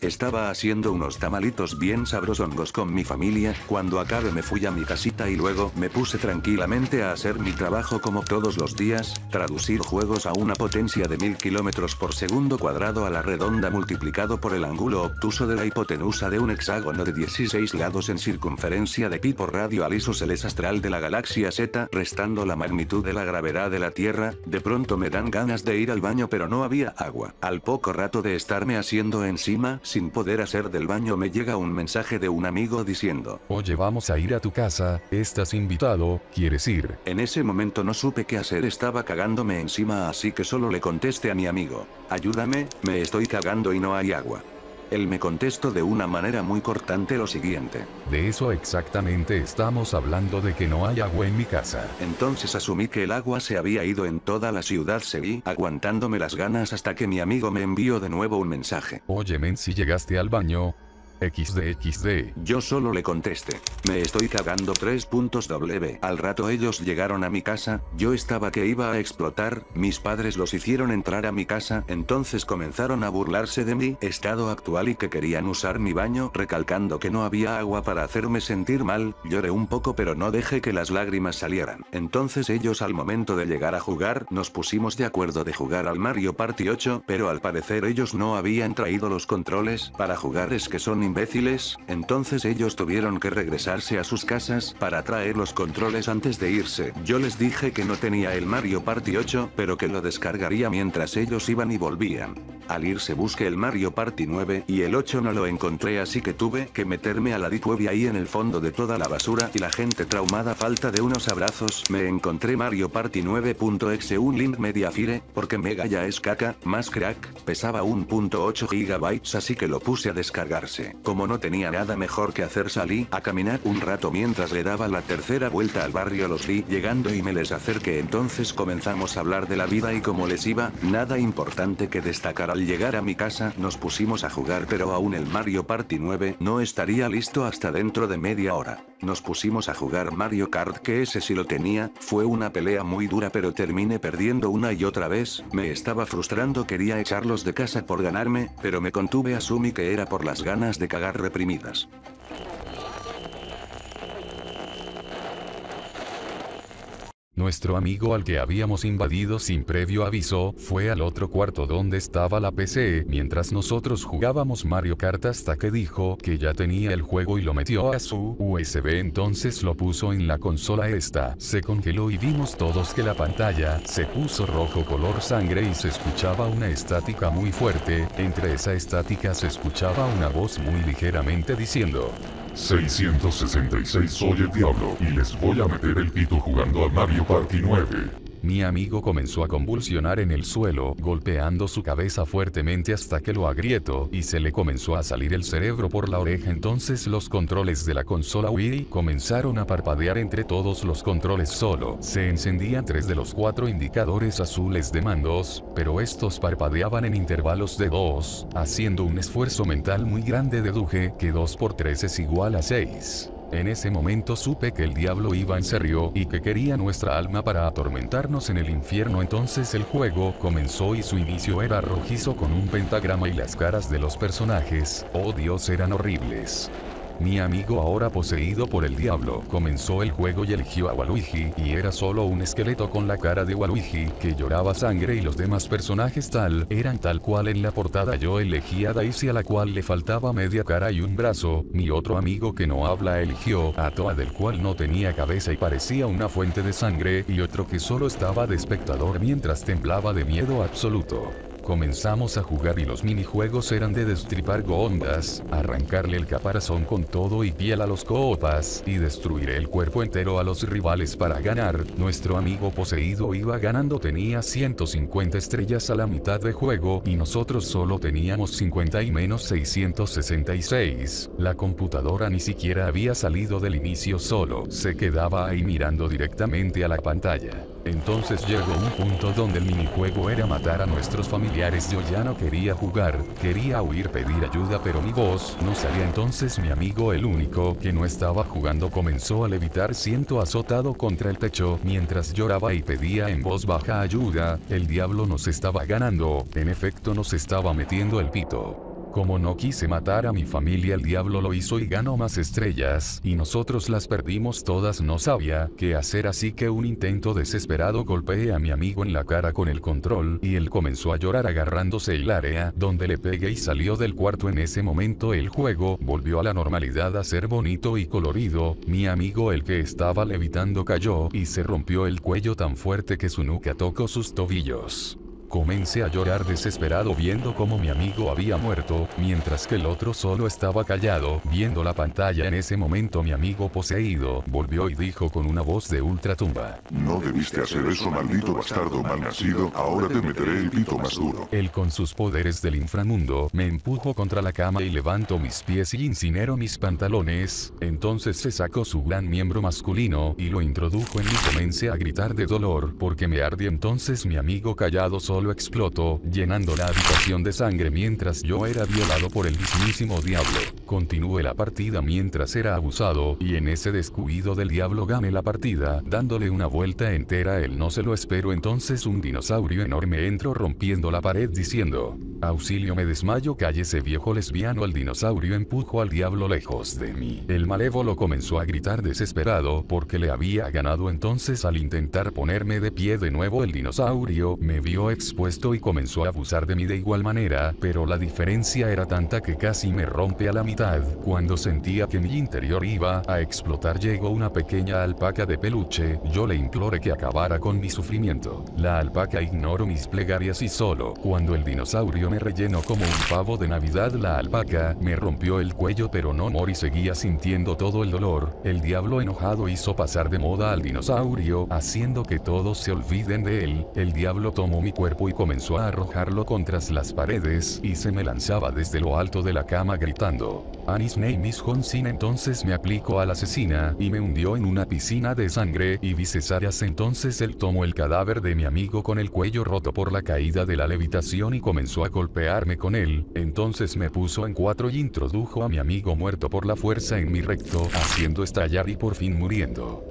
Estaba haciendo unos tamalitos bien sabrosongos con mi familia, cuando acabe me fui a mi casita y luego me puse tranquilamente a hacer mi trabajo como todos los días, traducir juegos a una potencia de 1000 kilómetros por segundo cuadrado a la redonda multiplicado por el ángulo obtuso de la hipotenusa de un hexágono de 16 lados en circunferencia de pi por radio al isósceles astral de la galaxia Z, restando la magnitud de la gravedad de la Tierra, de pronto me dan ganas de ir al baño pero no había agua. Al poco rato de estarme haciendo encima, sin poder hacer del baño me llega un mensaje de un amigo diciendo, Oye vamos a ir a tu casa, estás invitado, ¿quieres ir? En ese momento no supe qué hacer, estaba cagándome encima así que solo le contesté a mi amigo, ayúdame, me estoy cagando y no hay agua. Él me contestó de una manera muy cortante lo siguiente. De eso exactamente estamos hablando de que no hay agua en mi casa. Entonces asumí que el agua se había ido en toda la ciudad, seguí aguantándome las ganas hasta que mi amigo me envió de nuevo un mensaje. Oye men si llegaste al baño, XD XD. Yo solo le contesté. Me estoy cagando 3 puntos W. Al rato ellos llegaron a mi casa, yo estaba que iba a explotar, mis padres los hicieron entrar a mi casa, entonces comenzaron a burlarse de mi estado actual y que querían usar mi baño, recalcando que no había agua para hacerme sentir mal, lloré un poco pero no dejé que las lágrimas salieran. Entonces ellos al momento de llegar a jugar, nos pusimos de acuerdo de jugar al Mario Party 8, pero al parecer ellos no habían traído los controles, para jugar es que son imbéciles, entonces ellos tuvieron que regresarse a sus casas para traer los controles antes de irse. Yo les dije que no tenía el Mario Party 8, pero que lo descargaría mientras ellos iban y volvían. Al irse busqué el Mario Party 9 y el 8 no lo encontré así que tuve que meterme a la Deep Web y ahí en el fondo de toda la basura y la gente traumada falta de unos abrazos me encontré Mario Party 9.exe un link mediafire, porque Mega ya es caca, más crack, pesaba 1.8 gigabytes así que lo puse a descargarse. Como no tenía nada mejor que hacer salí a caminar un rato mientras le daba la tercera vuelta al barrio los vi llegando y me les acerqué entonces comenzamos a hablar de la vida y cómo les iba, nada importante que destacar al llegar a mi casa nos pusimos a jugar pero aún el Mario Party 9 no estaría listo hasta dentro de media hora. Nos pusimos a jugar Mario Kart que ese sí lo tenía, fue una pelea muy dura pero terminé perdiendo una y otra vez, me estaba frustrando quería echarlos de casa por ganarme, pero me contuve asumí que era por las ganas de cagar reprimidas. Nuestro amigo al que habíamos invadido sin previo aviso, fue al otro cuarto donde estaba la PC, mientras nosotros jugábamos Mario Kart hasta que dijo que ya tenía el juego y lo metió a su USB entonces lo puso en la consola esta, se congeló y vimos todos que la pantalla se puso rojo color sangre y se escuchaba una estática muy fuerte, entre esa estática se escuchaba una voz muy ligeramente diciendo, 666 soy el diablo y les voy a meter el pito jugando al Mario Party 9. Mi amigo comenzó a convulsionar en el suelo, golpeando su cabeza fuertemente hasta que lo agrietó, y se le comenzó a salir el cerebro por la oreja. Entonces los controles de la consola Wii comenzaron a parpadear entre todos los controles solo. Se encendían tres de los cuatro indicadores azules de mandos, pero estos parpadeaban en intervalos de 2, haciendo un esfuerzo mental muy grande deduje que 2 por 3 es igual a 6. En ese momento supe que el diablo iba en serio y que quería nuestra alma para atormentarnos en el infierno. Entonces el juego comenzó y su inicio era rojizo con un pentagrama y las caras de los personajes, oh Dios, eran horribles. Mi amigo ahora poseído por el diablo comenzó el juego y eligió a Waluigi y era solo un esqueleto con la cara de Waluigi que lloraba sangre y los demás personajes tal eran tal cual en la portada yo elegí a Daisy a la cual le faltaba media cara y un brazo, mi otro amigo que no habla eligió a Toa del cual no tenía cabeza y parecía una fuente de sangre y otro que solo estaba de espectador mientras temblaba de miedo absoluto. Comenzamos a jugar y los minijuegos eran de destripar goondas, arrancarle el caparazón con todo y piel a los coopas, y destruir el cuerpo entero a los rivales para ganar. Nuestro amigo poseído iba ganando tenía 150 estrellas a la mitad de juego y nosotros solo teníamos 50 y menos 666. La computadora ni siquiera había salido del inicio solo, se quedaba ahí mirando directamente a la pantalla. Entonces llegó un punto donde el minijuego era matar a nuestros familiares. Yo ya no quería jugar, quería huir, pedir ayuda, pero mi voz no salía. Entonces mi amigo, el único que no estaba jugando, comenzó a levitar, siento azotado contra el techo, mientras lloraba y pedía en voz baja ayuda. El diablo nos estaba ganando, en efecto nos estaba metiendo el pito. Como no quise matar a mi familia el diablo lo hizo y ganó más estrellas, y nosotros las perdimos todas no sabía qué hacer así que un intento desesperado golpeé a mi amigo en la cara con el control, y él comenzó a llorar agarrándose el área, donde le pegué y salió del cuarto en ese momento el juego volvió a la normalidad a ser bonito y colorido, mi amigo el que estaba levitando cayó y se rompió el cuello tan fuerte que su nuca tocó sus tobillos. Comencé a llorar desesperado viendo cómo mi amigo había muerto, mientras que el otro solo estaba callado, viendo la pantalla en ese momento mi amigo poseído, volvió y dijo con una voz de ultratumba. No debiste hacer eso maldito bastardo malnacido, ahora te meteré el pito más duro. Él con sus poderes del inframundo, me empujó contra la cama y levanto mis pies y incinero mis pantalones, entonces se sacó su gran miembro masculino y lo introdujo en mí comencé a gritar de dolor porque me ardía entonces mi amigo callado solo solo explotó, llenando la habitación de sangre mientras yo era violado por el mismísimo diablo. Continué la partida mientras era abusado, y en ese descuido del diablo gané la partida, dándole una vuelta entera él no se lo espero entonces un dinosaurio enorme entró rompiendo la pared diciendo, auxilio me desmayo cállese viejo lesbiano el dinosaurio empujó al diablo lejos de mí. El malévolo comenzó a gritar desesperado porque le había ganado entonces al intentar ponerme de pie de nuevo el dinosaurio me vio expuesto y comenzó a abusar de mí de igual manera, pero la diferencia era tanta que casi me rompe a la mitad, cuando sentía que mi interior iba a explotar llegó una pequeña alpaca de peluche, yo le imploré que acabara con mi sufrimiento. La alpaca ignoró mis plegarias y solo, cuando el dinosaurio me rellenó como un pavo de navidad la alpaca, me rompió el cuello pero no morí seguía sintiendo todo el dolor, el diablo enojado hizo pasar de moda al dinosaurio, haciendo que todos se olviden de él, el diablo tomó mi cuerpo y comenzó a arrojarlo contra las paredes, y se me lanzaba desde lo alto de la cama gritando. Anis Miss Honsin entonces me aplicó a la asesina, y me hundió en una piscina de sangre, y vi cesáreas entonces él tomó el cadáver de mi amigo con el cuello roto por la caída de la levitación y comenzó a golpearme con él, entonces me puso en cuatro y introdujo a mi amigo muerto por la fuerza en mi recto, haciendo estallar y por fin muriendo.